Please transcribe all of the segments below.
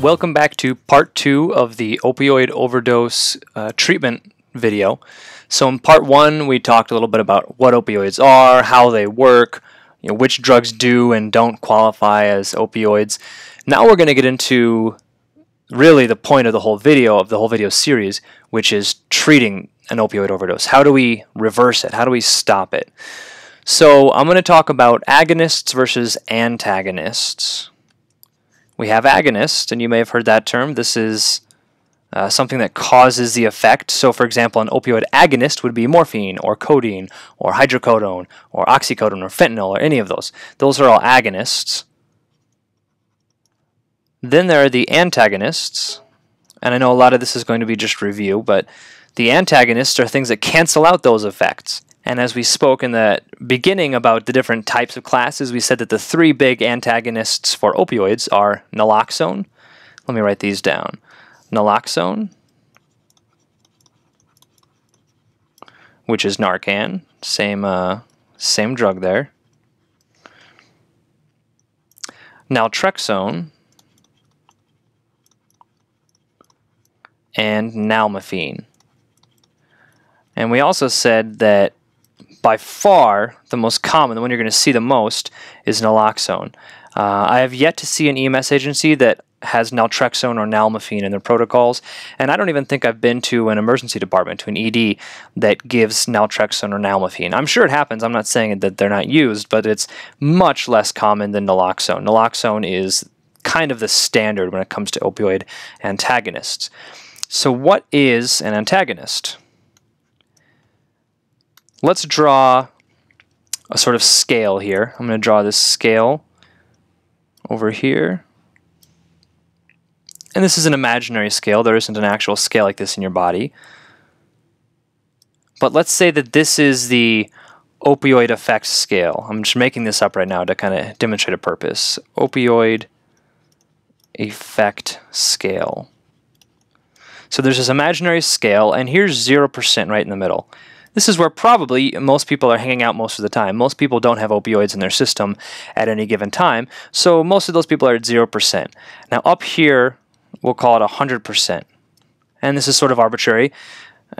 Welcome back to part two of the opioid overdose uh, treatment video. So in part one, we talked a little bit about what opioids are, how they work, you know, which drugs do and don't qualify as opioids. Now we're going to get into really the point of the whole video, of the whole video series, which is treating an opioid overdose. How do we reverse it? How do we stop it? So I'm going to talk about agonists versus antagonists. We have agonists, and you may have heard that term. This is uh, something that causes the effect. So, for example, an opioid agonist would be morphine or codeine or hydrocodone or oxycodone or fentanyl or any of those. Those are all agonists. Then there are the antagonists, and I know a lot of this is going to be just review, but the antagonists are things that cancel out those effects. And as we spoke in the beginning about the different types of classes, we said that the three big antagonists for opioids are naloxone. Let me write these down. Naloxone, which is Narcan, same uh, same drug there. Naltrexone and nalmefene. And we also said that by far the most common, the one you're going to see the most, is naloxone. Uh, I have yet to see an EMS agency that has naltrexone or nalmefene in their protocols, and I don't even think I've been to an emergency department, to an ED, that gives naltrexone or nalmefene. I'm sure it happens. I'm not saying that they're not used, but it's much less common than naloxone. Naloxone is kind of the standard when it comes to opioid antagonists. So, what is an antagonist? Let's draw a sort of scale here. I'm going to draw this scale over here. And this is an imaginary scale. There isn't an actual scale like this in your body. But let's say that this is the opioid effects scale. I'm just making this up right now to kind of demonstrate a purpose. Opioid effect scale. So there's this imaginary scale, and here's 0% right in the middle. This is where probably most people are hanging out most of the time. Most people don't have opioids in their system at any given time, so most of those people are at 0%. Now up here, we'll call it 100%. And this is sort of arbitrary.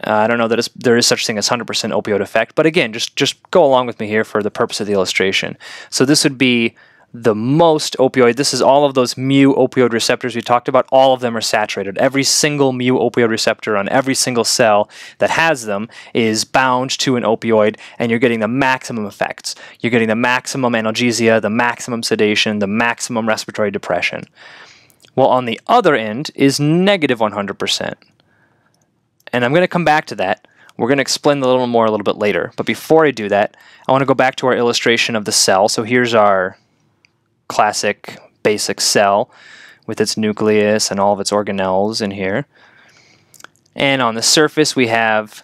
Uh, I don't know that there is such thing as 100% opioid effect, but again, just, just go along with me here for the purpose of the illustration. So this would be the most opioid. This is all of those mu opioid receptors we talked about. All of them are saturated. Every single mu opioid receptor on every single cell that has them is bound to an opioid, and you're getting the maximum effects. You're getting the maximum analgesia, the maximum sedation, the maximum respiratory depression. Well, on the other end is negative 100%. And I'm going to come back to that. We're going to explain a little more a little bit later. But before I do that, I want to go back to our illustration of the cell. So here's our classic basic cell with its nucleus and all of its organelles in here. And on the surface we have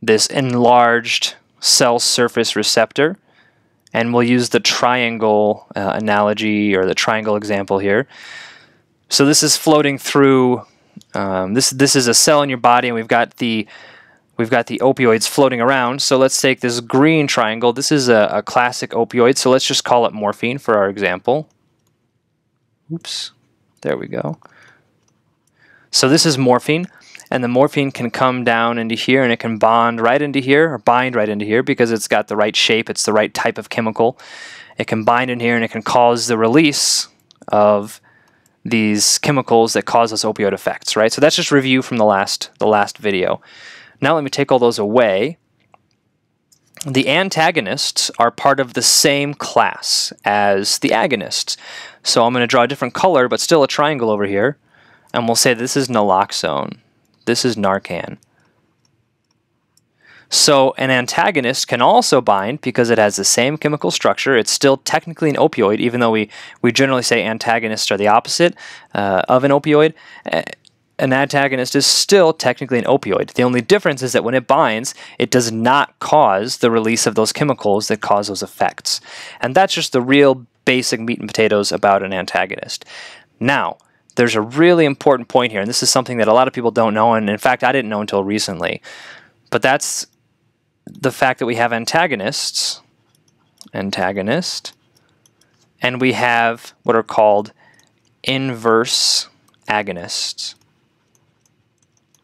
this enlarged cell surface receptor and we'll use the triangle uh, analogy or the triangle example here. So this is floating through um, this this is a cell in your body and we've got the We've got the opioids floating around. So let's take this green triangle. This is a, a, classic opioid, so let's just call it morphine for our example. Oops, there we go. So this is morphine, and the morphine can come down into here and it can bond right into here, or bind right into here because it's got the right shape, it's the right type of chemical. It can bind in here and it can cause the release of these chemicals that cause us opioid effects, right? So that's just review from the last the last video. Now let me take all those away. The antagonists are part of the same class as the agonists. So I'm going to draw a different color, but still a triangle over here. And we'll say this is naloxone. This is Narcan. So an antagonist can also bind because it has the same chemical structure. It's still technically an opioid, even though we, we generally say antagonists are the opposite uh, of an opioid an antagonist is still technically an opioid. The only difference is that when it binds, it does not cause the release of those chemicals that cause those effects. And that's just the real basic meat and potatoes about an antagonist. Now, there's a really important point here, and this is something that a lot of people don't know, and in fact, I didn't know until recently. But that's the fact that we have antagonists, antagonist, and we have what are called inverse agonists.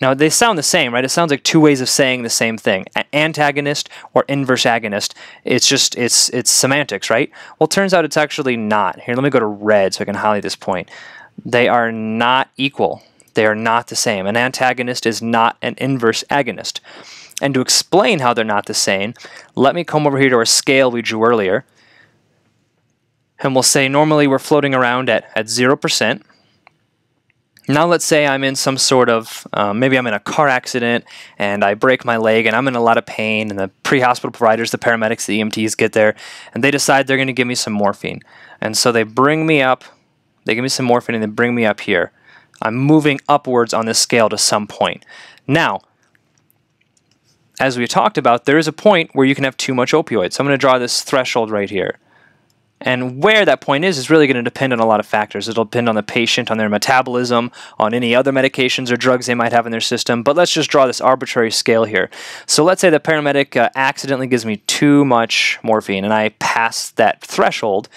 Now they sound the same, right? It sounds like two ways of saying the same thing. Antagonist or inverse agonist. It's just it's it's semantics, right? Well, turns out it's actually not. Here, let me go to red so I can highlight this point. They are not equal. They are not the same. An antagonist is not an inverse agonist. And to explain how they're not the same, let me come over here to our scale we drew earlier. And we'll say normally we're floating around at, at 0%. Now let's say I'm in some sort of, um, maybe I'm in a car accident and I break my leg and I'm in a lot of pain and the pre-hospital providers, the paramedics, the EMTs get there and they decide they're going to give me some morphine. And so they bring me up, they give me some morphine and they bring me up here. I'm moving upwards on this scale to some point. Now, as we talked about, there is a point where you can have too much opioids. So I'm going to draw this threshold right here. And where that point is is really going to depend on a lot of factors. It'll depend on the patient, on their metabolism, on any other medications or drugs they might have in their system. But let's just draw this arbitrary scale here. So let's say the paramedic uh, accidentally gives me too much morphine and I pass that threshold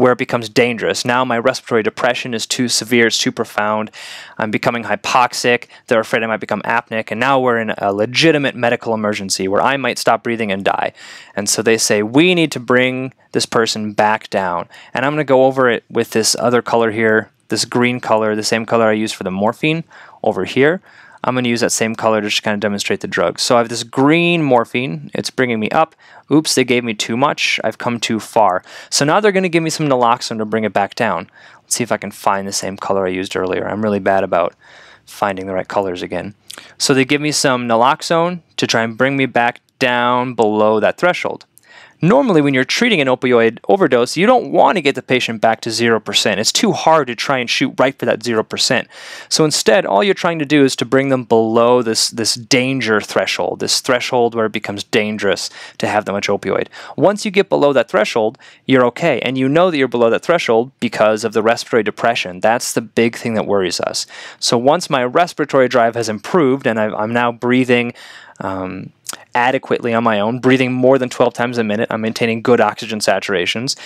where it becomes dangerous. Now my respiratory depression is too severe, it's too profound. I'm becoming hypoxic. They're afraid I might become apneic. And now we're in a legitimate medical emergency where I might stop breathing and die. And so they say, we need to bring this person back down. And I'm going to go over it with this other color here, this green color, the same color I used for the morphine over here. I'm going to use that same color just to kind of demonstrate the drug. So I have this green morphine. It's bringing me up. Oops, they gave me too much. I've come too far. So now they're going to give me some naloxone to bring it back down. Let's see if I can find the same color I used earlier. I'm really bad about finding the right colors again. So they give me some naloxone to try and bring me back down below that threshold. Normally, when you're treating an opioid overdose, you don't want to get the patient back to 0%. It's too hard to try and shoot right for that 0%. So instead, all you're trying to do is to bring them below this, this danger threshold, this threshold where it becomes dangerous to have that much opioid. Once you get below that threshold, you're okay. And you know that you're below that threshold because of the respiratory depression. That's the big thing that worries us. So once my respiratory drive has improved and I'm now breathing um, adequately on my own, breathing more than 12 times a minute. I'm maintaining good oxygen saturations.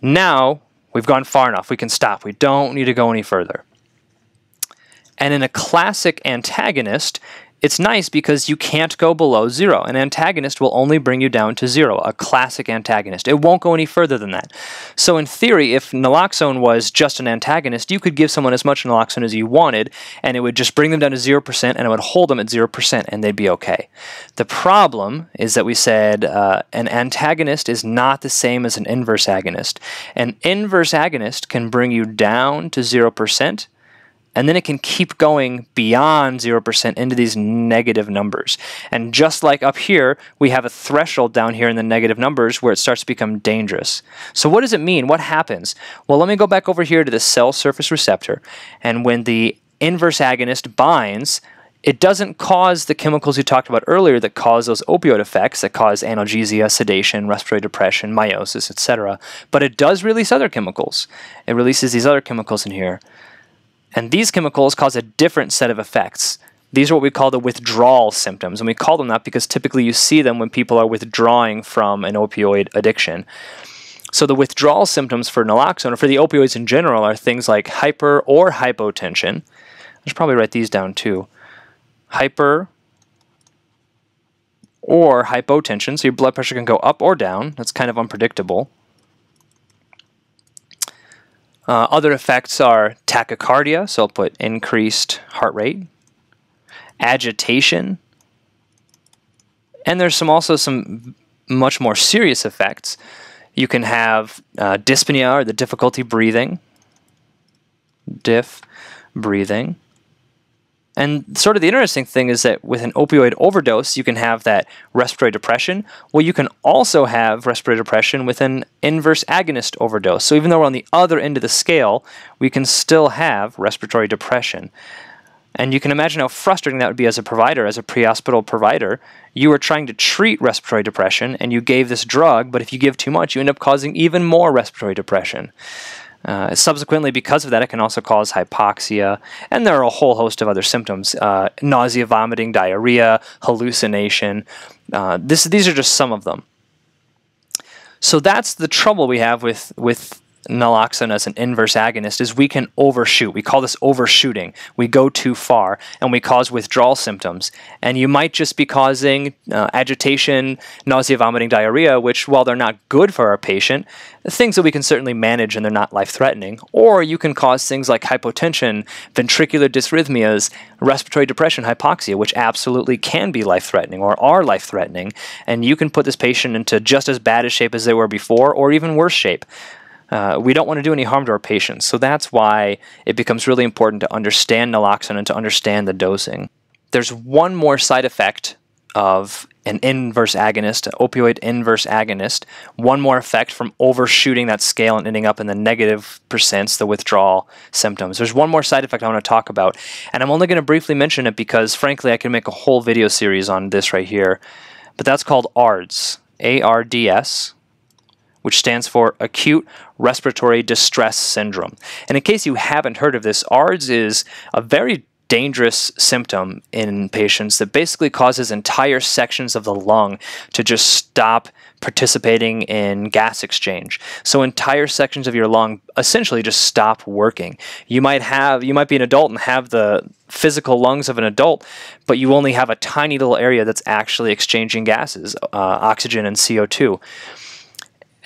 Now we've gone far enough. We can stop. We don't need to go any further. And in a classic antagonist, it's nice because you can't go below zero. An antagonist will only bring you down to zero, a classic antagonist. It won't go any further than that. So in theory, if naloxone was just an antagonist, you could give someone as much naloxone as you wanted, and it would just bring them down to 0%, and it would hold them at 0%, and they'd be okay. The problem is that we said uh, an antagonist is not the same as an inverse agonist. An inverse agonist can bring you down to 0%, and then it can keep going beyond 0% into these negative numbers. And just like up here, we have a threshold down here in the negative numbers where it starts to become dangerous. So what does it mean? What happens? Well, let me go back over here to the cell surface receptor, and when the inverse agonist binds, it doesn't cause the chemicals you talked about earlier that cause those opioid effects that cause analgesia, sedation, respiratory depression, miosis, etc. But it does release other chemicals. It releases these other chemicals in here. And these chemicals cause a different set of effects. These are what we call the withdrawal symptoms. And we call them that because typically you see them when people are withdrawing from an opioid addiction. So the withdrawal symptoms for naloxone, or for the opioids in general, are things like hyper or hypotension. I should probably write these down too. Hyper or hypotension, so your blood pressure can go up or down. That's kind of unpredictable. Uh, other effects are tachycardia, so I'll put increased heart rate, agitation, and there's some also some much more serious effects. You can have uh, dyspnea or the difficulty breathing, diff breathing. And sort of the interesting thing is that with an opioid overdose, you can have that respiratory depression. Well, you can also have respiratory depression with an inverse agonist overdose. So even though we're on the other end of the scale, we can still have respiratory depression. And you can imagine how frustrating that would be as a provider, as a pre hospital provider. You are trying to treat respiratory depression and you gave this drug, but if you give too much, you end up causing even more respiratory depression. Uh, subsequently, because of that, it can also cause hypoxia, and there are a whole host of other symptoms uh, nausea, vomiting, diarrhea, hallucination. Uh, this, these are just some of them. So that's the trouble we have with, with naloxone as an inverse agonist is we can overshoot. We call this overshooting. We go too far and we cause withdrawal symptoms. And you might just be causing uh, agitation, nausea, vomiting, diarrhea, which, while they're not good for our patient, things that we can certainly manage and they're not life threatening. Or you can cause things like hypotension, ventricular dysrhythmias, respiratory depression, hypoxia, which absolutely can be life threatening or are life threatening. And you can put this patient into just as bad a shape as they were before or even worse shape. Uh, we don't want to do any harm to our patients. So that's why it becomes really important to understand naloxone and to understand the dosing. There's one more side effect of an inverse agonist, an opioid inverse agonist, one more effect from overshooting that scale and ending up in the negative percents, the withdrawal symptoms. There's one more side effect I want to talk about, and I'm only going to briefly mention it because, frankly, I can make a whole video series on this right here. But that's called ARDS, A R D S, which stands for Acute Respiratory Distress Syndrome. And in case you haven't heard of this, ARDS is a very dangerous symptom in patients that basically causes entire sections of the lung to just stop participating in gas exchange. So entire sections of your lung essentially just stop working. You might have you might be an adult and have the physical lungs of an adult, but you only have a tiny little area that's actually exchanging gases, uh, oxygen and CO2.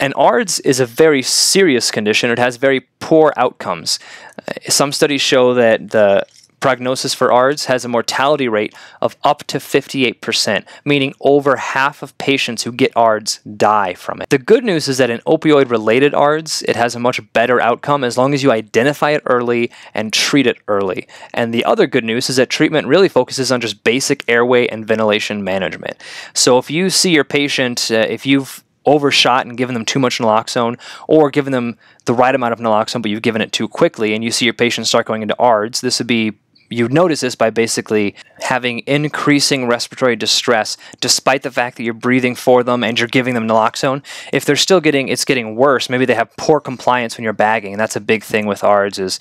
And ARDS is a very serious condition. It has very poor outcomes. Uh, some studies show that the prognosis for ARDS has a mortality rate of up to 58%, meaning over half of patients who get ARDS die from it. The good news is that in opioid related ARDS, it has a much better outcome as long as you identify it early and treat it early. And the other good news is that treatment really focuses on just basic airway and ventilation management. So if you see your patient, uh, if you've overshot and given them too much naloxone or given them the right amount of naloxone but you've given it too quickly and you see your patient start going into ARDS, this would be you notice this by basically having increasing respiratory distress despite the fact that you're breathing for them and you're giving them naloxone. If they're still getting it's getting worse maybe they have poor compliance when you're bagging and that's a big thing with ards is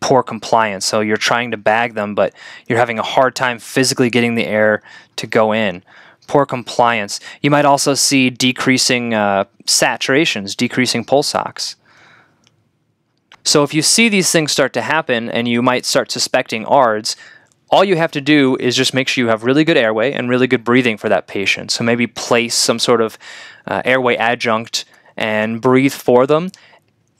poor compliance. So you're trying to bag them but you're having a hard time physically getting the air to go in poor compliance. You might also see decreasing uh, saturations, decreasing pulse ox. So if you see these things start to happen and you might start suspecting ARDS, all you have to do is just make sure you have really good airway and really good breathing for that patient. So maybe place some sort of uh, airway adjunct and breathe for them.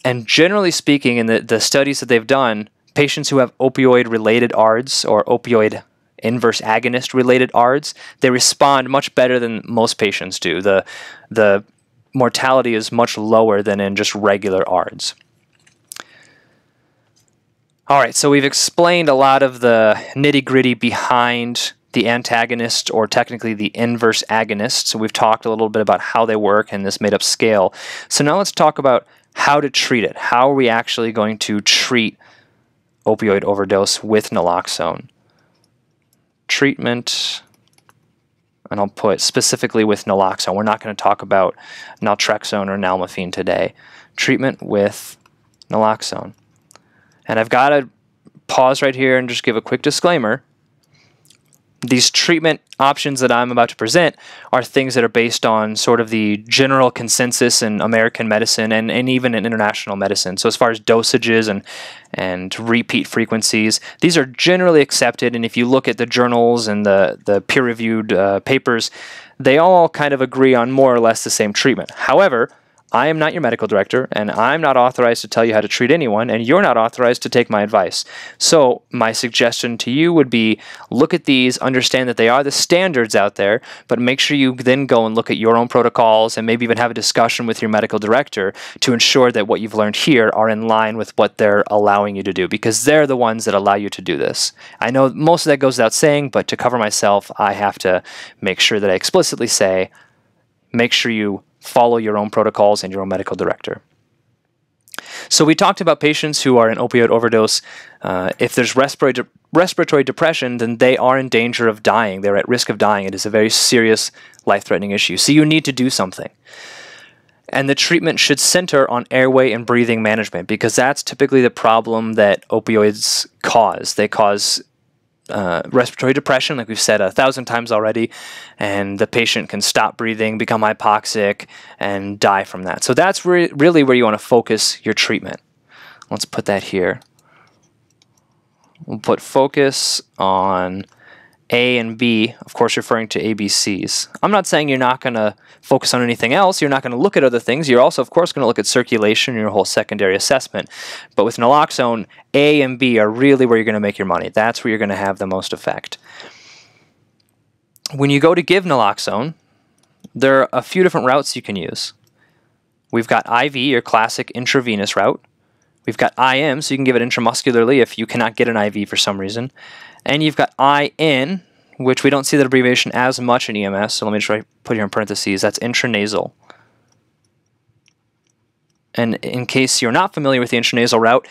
And generally speaking, in the, the studies that they've done, patients who have opioid related ARDS or opioid inverse agonist related ARDS, they respond much better than most patients do. The, the mortality is much lower than in just regular ARDS. All right, so we've explained a lot of the nitty gritty behind the antagonist, or technically the inverse agonist. So we've talked a little bit about how they work and this made up scale. So now let's talk about how to treat it. How are we actually going to treat opioid overdose with naloxone? Treatment, and I'll put specifically with naloxone. We're not going to talk about naltrexone or nalmefene today. Treatment with naloxone. And I've got to pause right here and just give a quick disclaimer. These treatment options that I'm about to present are things that are based on sort of the general consensus in American medicine and, and even in international medicine. So as far as dosages and and repeat frequencies, these are generally accepted. And if you look at the journals and the the peer-reviewed uh, papers, they all kind of agree on more or less the same treatment. However, I am not your medical director, and I'm not authorized to tell you how to treat anyone, and you're not authorized to take my advice. So, my suggestion to you would be look at these, understand that they are the standards out there, but make sure you then go and look at your own protocols and maybe even have a discussion with your medical director to ensure that what you've learned here are in line with what they're allowing you to do, because they're the ones that allow you to do this. I know most of that goes without saying, but to cover myself, I have to make sure that I explicitly say, make sure you follow your own protocols and your own medical director. So we talked about patients who are in opioid overdose. Uh, if there's respiratory, de respiratory depression, then they are in danger of dying. They're at risk of dying. It is a very serious, life-threatening issue. So you need to do something. And the treatment should center on airway and breathing management because that's typically the problem that opioids cause. They cause uh, respiratory depression, like we've said a thousand times already, and the patient can stop breathing, become hypoxic, and die from that. So that's re really where you want to focus your treatment. Let's put that here. We'll put focus on A and B, of course, referring to ABCs. I'm not saying you're not going to focus on anything else. You're not going to look at other things. You're also, of course, going to look at circulation and your whole secondary assessment. But with naloxone, A and B are really where you're going to make your money. That's where you're going to have the most effect. When you go to give naloxone, there are a few different routes you can use. We've got IV, your classic intravenous route. We've got IM, so you can give it intramuscularly if you cannot get an IV for some reason. And you've got IN, which we don't see that abbreviation as much in EMS, so let me try put here in parentheses. That's intranasal. And in case you're not familiar with the intranasal route,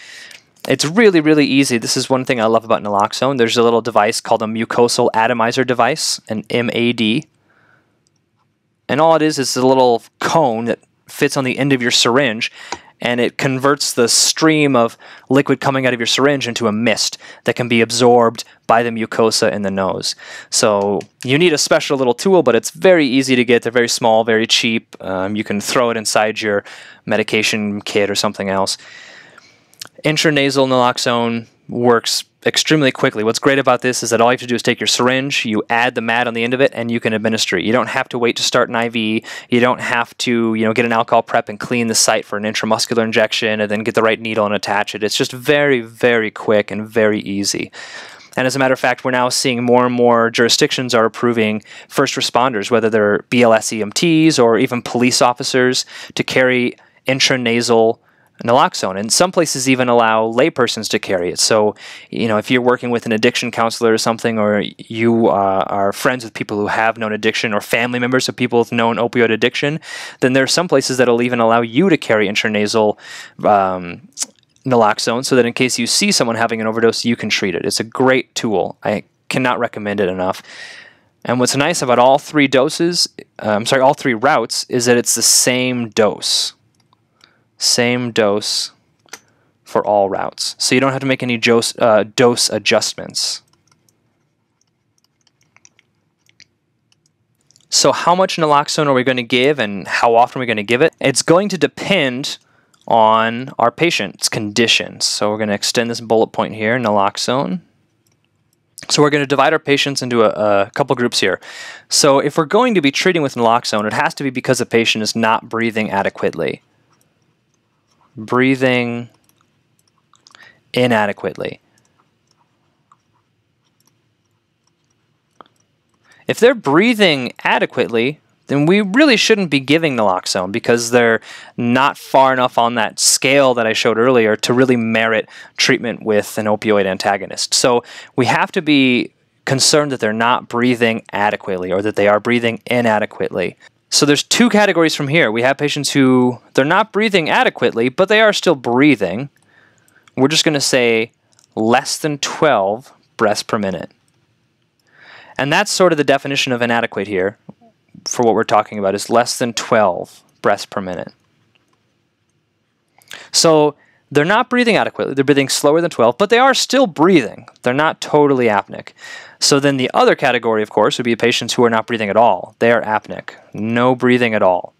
it's really, really easy. This is one thing I love about naloxone. There's a little device called a mucosal atomizer device, an MAD. And all it is is a little cone that fits on the end of your syringe, and it converts the stream of liquid coming out of your syringe into a mist that can be absorbed by the mucosa in the nose. So you need a special little tool, but it's very easy to get. They're very small, very cheap. Um, you can throw it inside your medication kit or something else. Intranasal naloxone works extremely quickly. What's great about this is that all you have to do is take your syringe, you add the MAD on the end of it, and you can administer it. You don't have to wait to start an IV. You don't have to, you know, get an alcohol prep and clean the site for an intramuscular injection and then get the right needle and attach it. It's just very, very quick and very easy. And as a matter of fact, we're now seeing more and more jurisdictions are approving first responders, whether they're BLS EMTs or even police officers, to carry intranasal naloxone. And some places even allow laypersons to carry it. So, you know, if you're working with an addiction counselor or something, or you uh, are friends with people who have known addiction or family members of people with known opioid addiction, then there are some places that'll even allow you to carry intranasal um, naloxone so that in case you see someone having an overdose, you can treat it. It's a great tool. I cannot recommend it enough. And what's nice about all three doses, uh, I'm sorry, all three routes, is that it's the same dose same dose for all routes. So you don't have to make any dose, uh, dose adjustments. So how much naloxone are we going to give and how often are we going to give it? It's going to depend on our patient's conditions. So we're going to extend this bullet point here, naloxone. So we're going to divide our patients into a, a, couple groups here. So if we're going to be treating with naloxone, it has to be because the patient is not breathing adequately breathing inadequately. If they're breathing adequately, then we really shouldn't be giving naloxone because they're not far enough on that scale that I showed earlier to really merit treatment with an opioid antagonist. So we have to be concerned that they're not breathing adequately or that they are breathing inadequately. So there's two categories from here. We have patients who they're not breathing adequately, but they are still breathing. We're just going to say less than 12 breaths per minute. And that's sort of the definition of inadequate here for what we're talking about is less than 12 breaths per minute. So they're not breathing adequately. They're breathing slower than 12, but they are still breathing. They're not totally apneic. So then the other category, of course, would be patients who are not breathing at all. They are apneic, no breathing at all.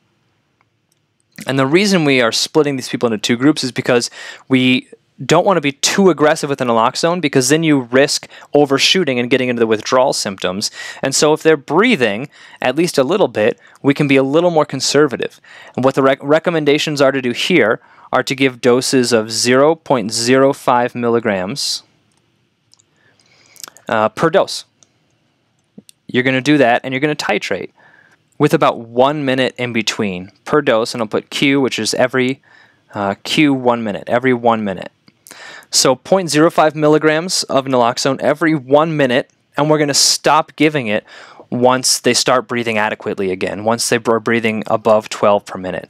And the reason we are splitting these people into two groups is because we don't want to be too aggressive with an naloxone because then you risk overshooting and getting into the withdrawal symptoms. And so if they're breathing at least a little bit, we can be a little more conservative. And what the rec recommendations are to do here are to give doses of 0.05 milligrams uh, per dose. You're going to do that and you're going to titrate with about one minute in between per dose. And I'll put Q, which is every uh, Q one minute, every one minute. So 0.05 milligrams of naloxone every one minute, and we're going to stop giving it once they start breathing adequately again, once they are breathing above 12 per minute.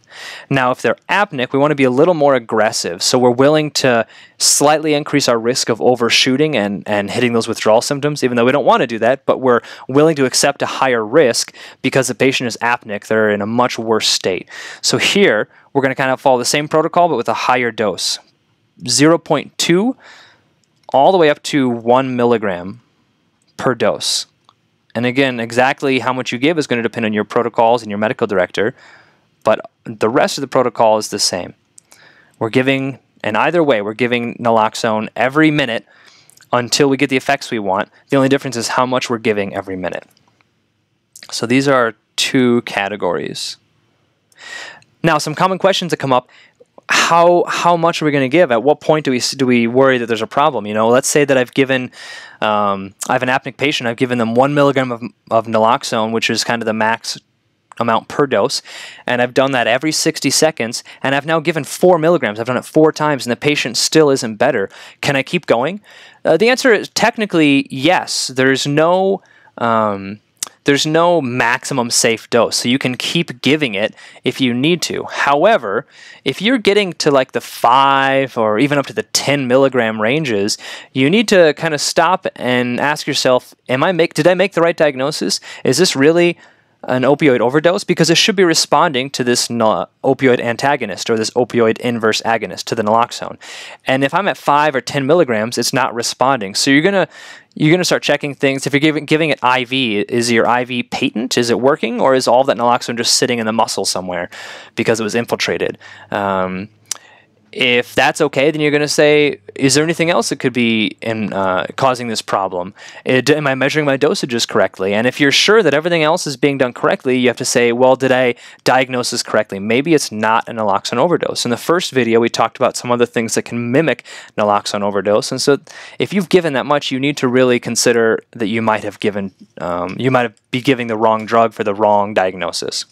Now, if they're apneic, we want to be a little more aggressive. So we're willing to slightly increase our risk of overshooting and, and hitting those withdrawal symptoms, even though we don't want to do that, but we're willing to accept a higher risk because the patient is apneic. They're in a much worse state. So here, we're going to kind of follow the same protocol, but with a higher dose 0.2 all the way up to 1 milligram per dose. And again, exactly how much you give is going to depend on your protocols and your medical director, but the rest of the protocol is the same. We're giving, and either way, we're giving naloxone every minute until we get the effects we want. The only difference is how much we're giving every minute. So these are two categories. Now, some common questions that come up how how much are we going to give? At what point do we do we worry that there's a problem? You know, let's say that I've given um, I have an apneic patient. I've given them one milligram of, of naloxone, which is kind of the max amount per dose, and I've done that every 60 seconds, and I've now given four milligrams. I've done it four times, and the patient still isn't better. Can I keep going? Uh, the answer is technically yes. There's no um, there's no maximum safe dose, so you can keep giving it if you need to. However, if you're getting to like the 5 or even up to the 10 milligram ranges, you need to kind of stop and ask yourself, am I make did I make the right diagnosis? Is this really an opioid overdose because it should be responding to this opioid antagonist or this opioid inverse agonist to the naloxone. And if I'm at five or 10 milligrams, it's not responding. So you're gonna you're gonna start checking things. If you're giving giving it IV, is your IV patent? Is it working, or is all that naloxone just sitting in the muscle somewhere because it was infiltrated? Um, if that's okay, then you're going to say, is there anything else that could be in, uh, causing this problem? It, am I measuring my dosages correctly? And if you're sure that everything else is being done correctly, you have to say, well, did I diagnose this correctly? Maybe it's not a naloxone overdose. In the first video, we talked about some other things that can mimic naloxone overdose. And so if you've given that much, you need to really consider that you might have given, um, you might be giving the wrong drug for the wrong diagnosis.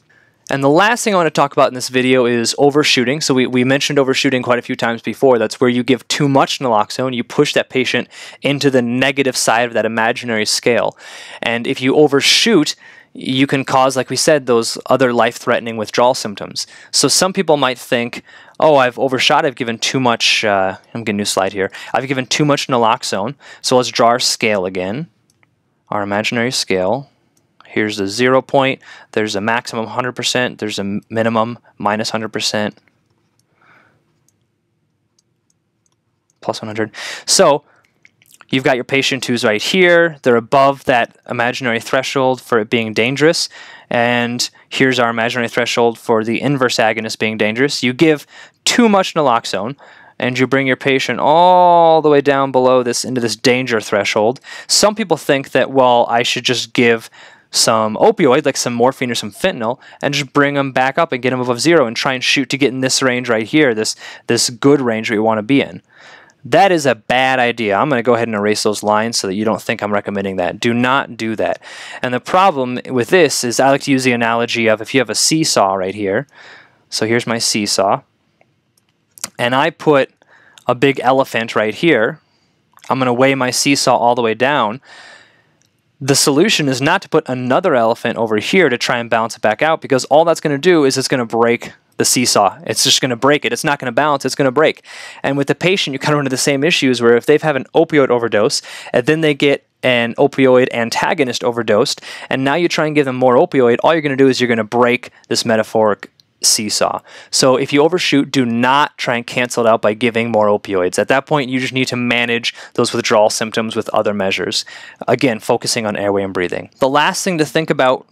And the last thing I want to talk about in this video is overshooting. So we, we mentioned overshooting quite a few times before. That's where you give too much naloxone, you push that patient into the negative side of that imaginary scale. And if you overshoot, you can cause, like we said, those other life-threatening withdrawal symptoms. So some people might think, oh, I've overshot, I've given too much, uh, I'm getting a new slide here, I've given too much naloxone. So let's draw our scale again, our imaginary scale. Here's the zero point. There's a maximum 100%. There's a minimum minus 100%. Plus 100. So you've got your patient who's right here. They're above that imaginary threshold for it being dangerous. And here's our imaginary threshold for the inverse agonist being dangerous. You give too much naloxone and you bring your patient all the way down below this into this danger threshold. Some people think that, well, I should just give some opioid, like some morphine or some fentanyl, and just bring them back up and get them above zero and try and shoot to get in this range right here, this, this good range we want to be in. That is a bad idea. I'm going to go ahead and erase those lines so that you don't think I'm recommending that. Do not do that. And the problem with this is I like to use the analogy of if you have a seesaw right here. So here's my seesaw. And I put a big elephant right here. I'm going to weigh my seesaw all the way down the solution is not to put another elephant over here to try and balance it back out because all that's going to do is it's going to break the seesaw. It's just going to break it. It's not going to balance, it's going to break. And with the patient, you kind of run into the same issues where if they've had an opioid overdose and then they get an opioid antagonist overdosed, and now you try and give them more opioid, all you're going to do is you're going to break this metaphoric seesaw. So if you overshoot, do not try and cancel it out by giving more opioids. At that point, you just need to manage those withdrawal symptoms with other measures. Again, focusing on airway and breathing. The last thing to think about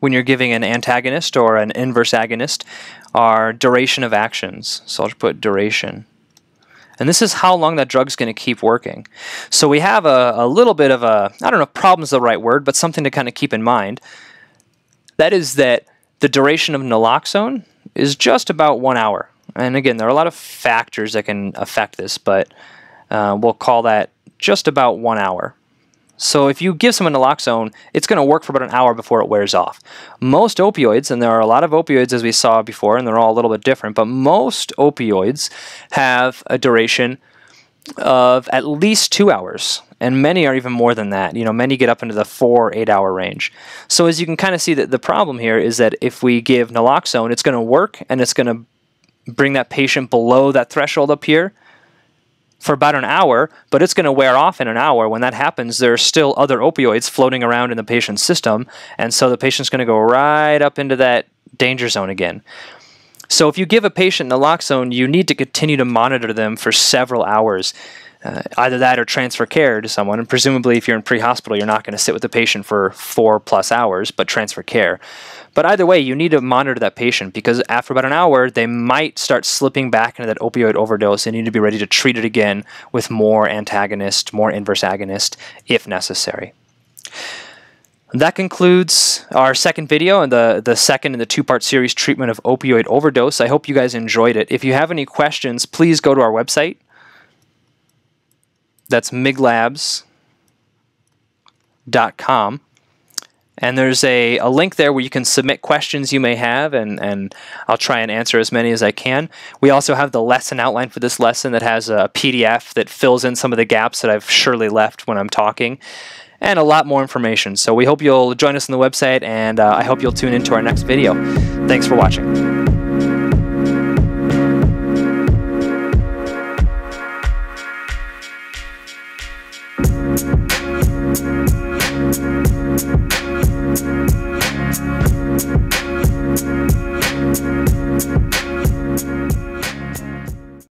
when you're giving an antagonist or an inverse agonist are duration of actions. So I'll just put duration. And this is how long that drug's going to keep working. So we have a, a little bit of a, I don't know if problem's the right word, but something to kind of keep in mind. That is that the duration of naloxone is just about one hour. And again, there are a lot of factors that can affect this, but uh, we'll call that just about one hour. So if you give someone naloxone, it's going to work for about an hour before it wears off. Most opioids, and there are a lot of opioids as we saw before, and they're all a little bit different, but most opioids have a duration of at least two hours and many are even more than that. You know, many get up into the four, eight hour range. So as you can kind of see that the problem here is that if we give naloxone, it's going to work and it's going to bring that patient below that threshold up here for about an hour, but it's going to wear off in an hour. When that happens, there are still other opioids floating around in the patient's system, and so the patient's going to go right up into that danger zone again. So if you give a patient naloxone, you need to continue to monitor them for several hours uh, either that or transfer care to someone. And presumably, if you're in pre-hospital, you're not going to sit with the patient for four plus hours, but transfer care. But either way, you need to monitor that patient because after about an hour, they might start slipping back into that opioid overdose and you need to be ready to treat it again with more antagonist, more inverse agonist if necessary. That concludes our second video and the, the second in the two-part series treatment of opioid overdose. I hope you guys enjoyed it. If you have any questions, please go to our website, that's miglabs.com. And there's a, a link there where you can submit questions you may have, and, and I'll try and answer as many as I can. We also have the lesson outline for this lesson that has a PDF that fills in some of the gaps that I've surely left when I'm talking, and a lot more information. So we hope you'll join us on the website, and uh, I hope you'll tune into our next video. Thanks for watching.